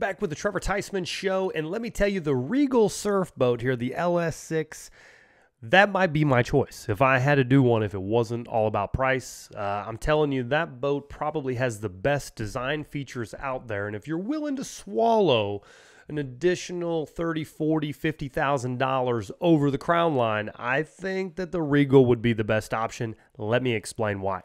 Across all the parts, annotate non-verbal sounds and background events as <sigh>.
Back with the Trevor Theismann Show, and let me tell you, the Regal Surf Boat here, the LS6, that might be my choice if I had to do one. If it wasn't all about price, uh, I'm telling you, that boat probably has the best design features out there. And if you're willing to swallow an additional 30 40 50000 dollars over the Crownline i think that the regal would be the best option let me explain why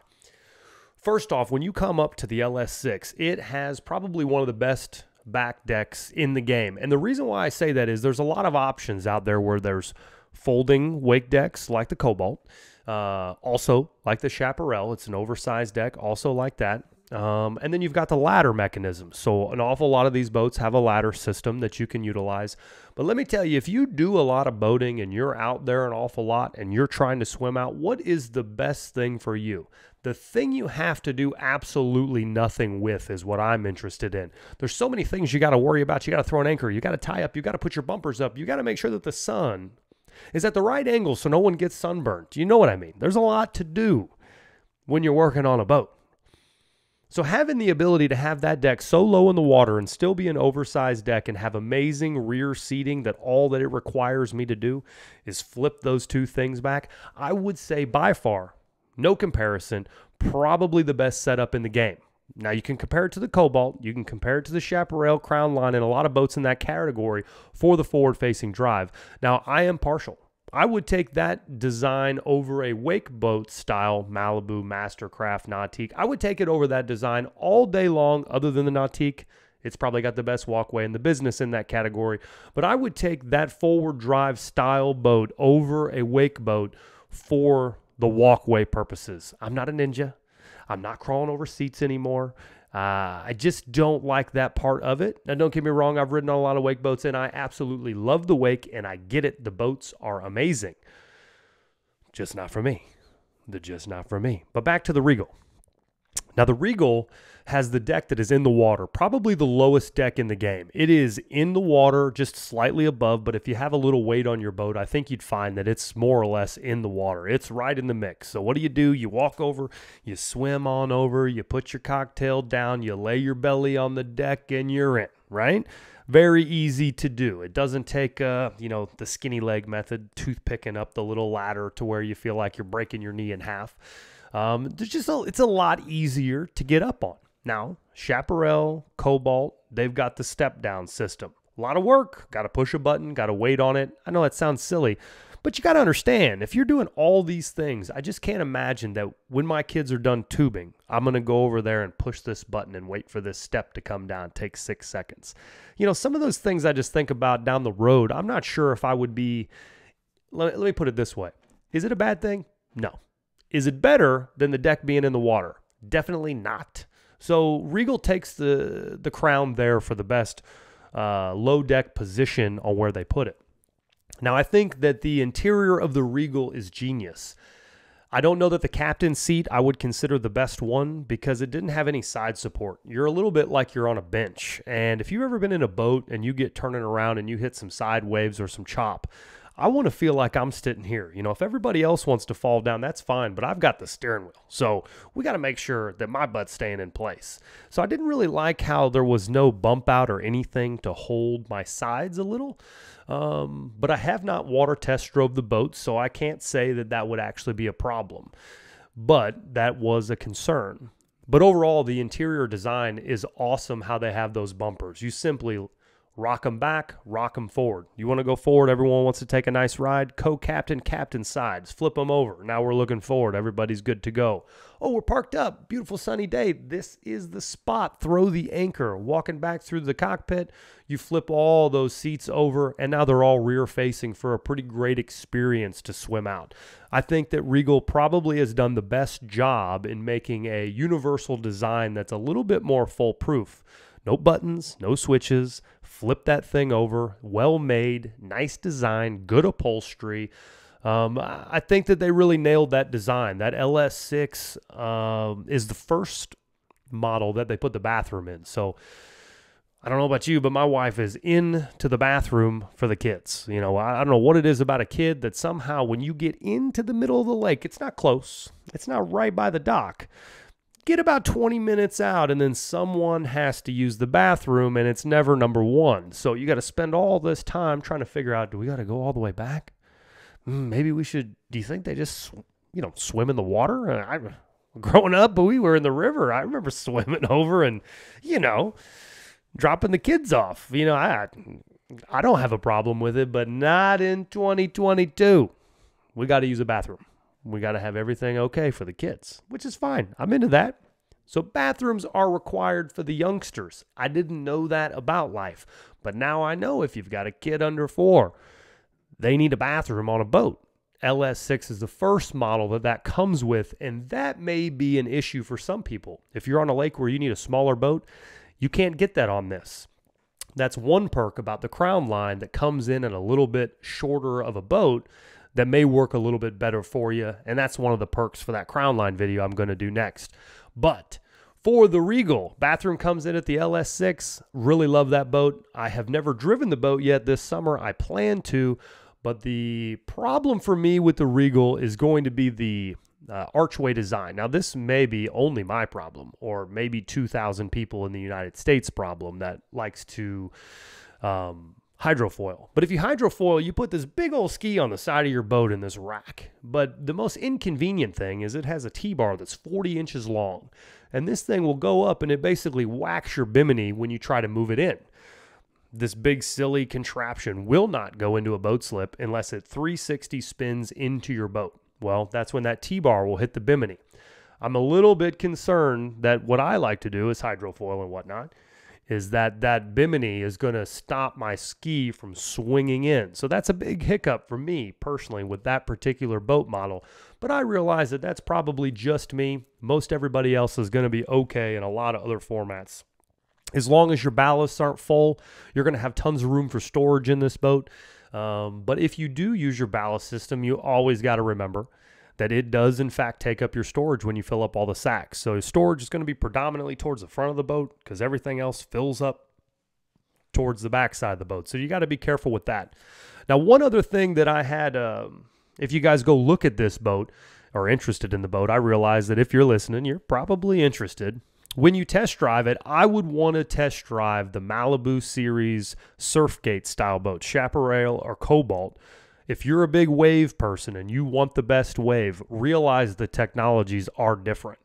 first off when you come up to the ls6 it has probably one of the best back decks in the game and the reason why i say that is there's a lot of options out there where there's folding wake decks like the cobalt uh, also like the chaparral it's an oversized deck also like that um, and then you've got the ladder mechanism. So, an awful lot of these boats have a ladder system that you can utilize. But let me tell you, if you do a lot of boating and you're out there an awful lot and you're trying to swim out, what is the best thing for you? The thing you have to do absolutely nothing with is what I'm interested in. There's so many things you got to worry about. You got to throw an anchor, you got to tie up, you got to put your bumpers up, you got to make sure that the sun is at the right angle so no one gets sunburned. You know what I mean? There's a lot to do when you're working on a boat. So having the ability to have that deck so low in the water and still be an oversized deck and have amazing rear seating that all that it requires me to do is flip those two things back, I would say by far, no comparison, probably the best setup in the game. Now you can compare it to the Cobalt, you can compare it to the Chaparral Crownline and a lot of boats in that category for the forward facing drive. Now I am partial. I would take that design over a wake boat style Malibu Mastercraft Nautique. I would take it over that design all day long, other than the Nautique. It's probably got the best walkway in the business in that category. But I would take that forward drive style boat over a wake boat for the walkway purposes. I'm not a ninja. I'm not crawling over seats anymore. Uh, I just don't like that part of it. Now, don't get me wrong, I've ridden on a lot of wake boats and I absolutely love the wake and I get it. The boats are amazing. Just not for me. They're just not for me. But back to the Regal. Now, the Regal has the deck that is in the water, probably the lowest deck in the game. It is in the water, just slightly above, but if you have a little weight on your boat, I think you'd find that it's more or less in the water. It's right in the mix. So, what do you do? You walk over, you swim on over, you put your cocktail down, you lay your belly on the deck, and you're in, right? Very easy to do. It doesn't take, uh, you know, the skinny leg method, toothpicking up the little ladder to where you feel like you're breaking your knee in half. Um, just a, it's a lot easier to get up on. Now, Chaparral, Cobalt, they've got the step down system. A lot of work, got to push a button, got to wait on it. I know that sounds silly, but you got to understand if you're doing all these things, I just can't imagine that when my kids are done tubing, I'm going to go over there and push this button and wait for this step to come down, take six seconds. You know, some of those things I just think about down the road, I'm not sure if I would be. Let, let me put it this way Is it a bad thing? No. Is it better than the deck being in the water? Definitely not. So Regal takes the the crown there for the best uh, low deck position on where they put it. Now I think that the interior of the Regal is genius. I don't know that the captain's seat I would consider the best one because it didn't have any side support. You're a little bit like you're on a bench. And if you've ever been in a boat and you get turning around and you hit some side waves or some chop, I want to feel like I'm sitting here. You know, if everybody else wants to fall down, that's fine, but I've got the steering wheel. So we got to make sure that my butt's staying in place. So I didn't really like how there was no bump out or anything to hold my sides a little. Um, but I have not water test drove the boat, so I can't say that that would actually be a problem. But that was a concern. But overall, the interior design is awesome how they have those bumpers. You simply rock them back, rock them forward. You want to go forward, everyone wants to take a nice ride. Co captain, captain sides, flip them over. Now we're looking forward, everybody's good to go. Oh, we're parked up, beautiful sunny day. This is the spot. Throw the anchor. Walking back through the cockpit, you flip all those seats over, and now they're all rear facing for a pretty great experience to swim out. I think that Regal probably has done the best job in making a universal design that's a little bit more foolproof. No buttons, no switches. Flip that thing over. Well made, nice design, good upholstery. Um, I think that they really nailed that design. That LS6 um, is the first model that they put the bathroom in. So I don't know about you, but my wife is into the bathroom for the kids. You know, I, I don't know what it is about a kid that somehow when you get into the middle of the lake, it's not close, it's not right by the dock get about 20 minutes out and then someone has to use the bathroom and it's never number one. So you got to spend all this time trying to figure out do we got to go all the way back? Mm, maybe we should. Do you think they just, you know, swim in the water? I, growing up, but we were in the river. I remember <laughs> swimming over and, you know, dropping the kids off. You know, I I don't have a problem with it, but not in 2022. We got to use a bathroom. We got to have everything okay for the kids, which is fine. I'm into that. So, bathrooms are required for the youngsters. I didn't know that about life, but now I know if you've got a kid under four, they need a bathroom on a boat. LS6 is the first model that that comes with, and that may be an issue for some people. If you're on a lake where you need a smaller boat, you can't get that on this. That's one perk about the Crownline that comes in at a little bit shorter of a boat that may work a little bit better for you. And that's one of the perks for that Crownline video I'm going to do next. But for the Regal, bathroom comes in at the LS6. Really love that boat. I have never driven the boat yet this summer. I plan to. But the problem for me with the Regal is going to be the uh, archway design. Now, this may be only my problem, or maybe 2,000 people in the United States' problem that likes to um, hydrofoil. But if you hydrofoil, you put this big old ski on the side of your boat in this rack. But the most inconvenient thing is it has a T bar that's 40 inches long. And this thing will go up and it basically whacks your bimini when you try to move it in. This big silly contraption will not go into a boat slip unless it 360 spins into your boat. Well, that's when that T bar will hit the bimini. I'm a little bit concerned that what I like to do is hydrofoil and whatnot is that that bimini is going to stop my ski from swinging in. So that's a big hiccup for me personally with that particular boat model. But I realize that that's probably just me. Most everybody else is going to be okay in a lot of other formats. As long as your ballasts aren't full, you're going to have tons of room for storage in this boat. Um, but if you do use your ballast system, you always got to remember that it does, in fact, take up your storage when you fill up all the sacks. So storage is going to be predominantly towards the front of the boat because everything else fills up towards the back side of the boat. So you got to be careful with that. Now, one other thing that I had, um, if you guys go look at this boat or interested in the boat, I realize that if you're listening, you're probably interested when you test drive it, I would want to test drive the Malibu Series Surfgate style boat, Chaparral or Cobalt. If you're a big wave person and you want the best wave, realize the technologies are different.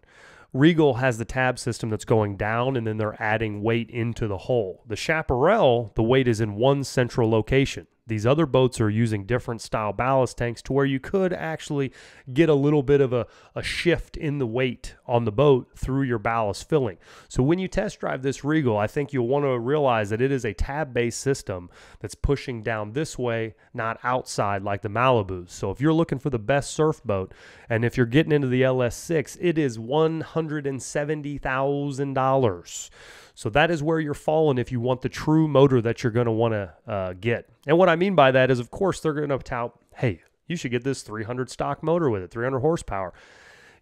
Regal has the tab system that's going down and then they're adding weight into the hull. The Chaparral, the weight is in one central location. These other boats are using different style ballast tanks to where you could actually get a little bit of a, a shift in the weight on the boat through your ballast filling. So when you test drive this Regal, I think you'll want to realize that it is a tab based system that's pushing down this way, not outside like the Malibus. So if you're looking for the best surf boat, and if you're getting into the LS6, it is $170,000. So that is where you're falling if you want the true motor that you're going to want to uh, get. And what I mean by that is, of course, they're going to tout, hey, you should get this 300 stock motor with it, 300 horsepower.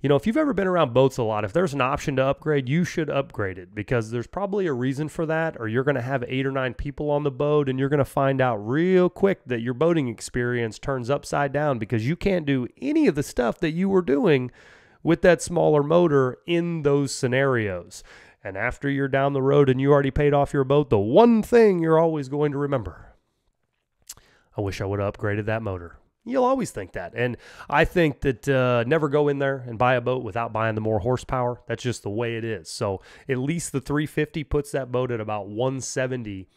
You know, if you've ever been around boats a lot, if there's an option to upgrade, you should upgrade it because there's probably a reason for that, or you're going to have eight or nine people on the boat and you're going to find out real quick that your boating experience turns upside down because you can't do any of the stuff that you were doing with that smaller motor in those scenarios. And after you're down the road and you already paid off your boat, the one thing you're always going to remember I wish I would have upgraded that motor. You'll always think that. And I think that uh, never go in there and buy a boat without buying the more horsepower. That's just the way it is. So at least the 350 puts that boat at about 170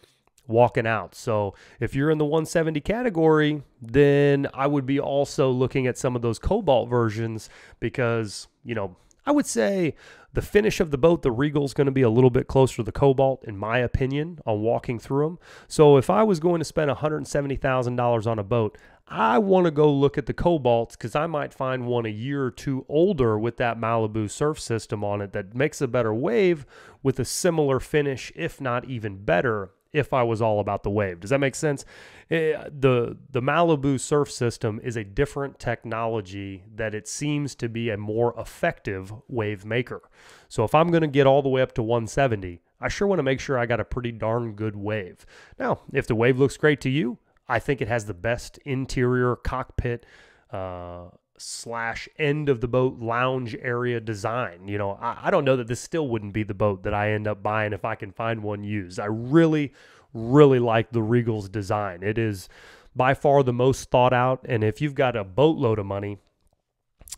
walking out. So if you're in the 170 category, then I would be also looking at some of those Cobalt versions because, you know, I would say the finish of the boat, the Regal, is going to be a little bit closer to the Cobalt, in my opinion, on walking through them. So if I was going to spend $170,000 on a boat, I want to go look at the Cobalts because I might find one a year or two older with that Malibu surf system on it that makes a better wave with a similar finish, if not even better, if I was all about the wave. Does that make sense? Eh, the the Malibu surf system is a different technology that it seems to be a more effective wave maker. So if I'm going to get all the way up to 170, I sure want to make sure I got a pretty darn good wave. Now, if the wave looks great to you, I think it has the best interior cockpit uh, slash end of the boat lounge area design. You know, I, I don't know that this still wouldn't be the boat that I end up buying if I can find one used. I really, really like the Regal's design. It is by far the most thought out. And if you've got a boatload of money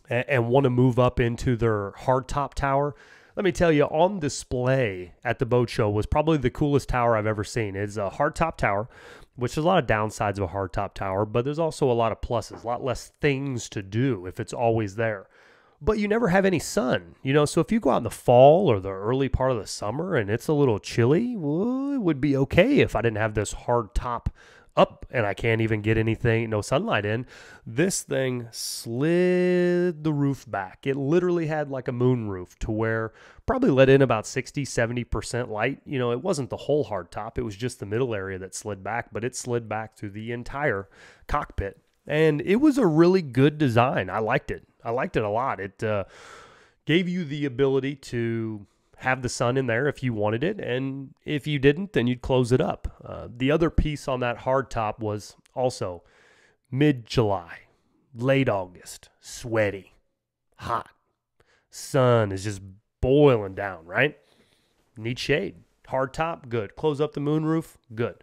and, and want to move up into their hardtop tower, let me tell you, on display at the boat show was probably the coolest tower I've ever seen. It's a hardtop tower, which is a lot of downsides of a hardtop tower, but there's also a lot of pluses, a lot less things to do if it's always there. But you never have any sun, you know. So if you go out in the fall or the early part of the summer and it's a little chilly, well, it would be okay if I didn't have this hard top up and I can't even get anything, no sunlight in. This thing slid the roof back. It literally had like a moon roof to where probably let in about 60, 70% light. You know, it wasn't the whole hard top, it was just the middle area that slid back, but it slid back through the entire cockpit. And it was a really good design. I liked it. I liked it a lot. It uh, gave you the ability to have the sun in there if you wanted it. And if you didn't, then you'd close it up. Uh, the other piece on that hard top was also mid July, late August, sweaty, hot. Sun is just boiling down, right? Need shade. Hard top, good. Close up the moonroof, good.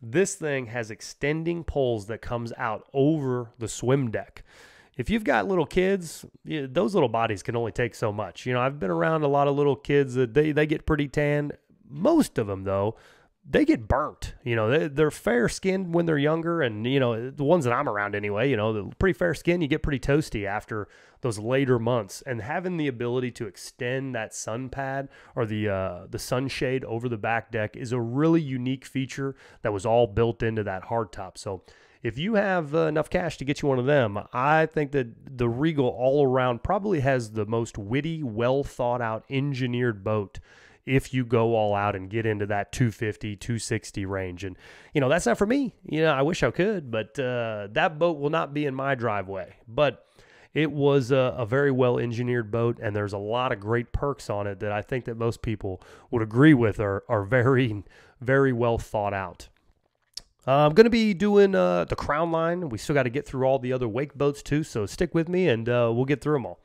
This thing has extending poles that comes out over the swim deck if you've got little kids, those little bodies can only take so much. You know, I've been around a lot of little kids that they, they get pretty tan. Most of them, though, they get burnt. You know, they, they're fair skinned when they're younger. And, you know, the ones that I'm around anyway, you know, the pretty fair skin, you get pretty toasty after those later months. And having the ability to extend that sun pad or the, uh, the sunshade over the back deck is a really unique feature that was all built into that hardtop. So, if you have uh, enough cash to get you one of them, I think that the Regal all around probably has the most witty, well thought out, engineered boat if you go all out and get into that 250 260 range. And you know that's not for me. You know i wish i could but uh, that boat will not be in my driveway. But it was a, a, very well engineered boat and there's a lot of great perks on it that i think that most people would agree with are, are very very well thought out uh, I'm going to be doing uh, the Crownline. We still got to get through all the other wake boats too, so stick with me and uh, we'll get through them all.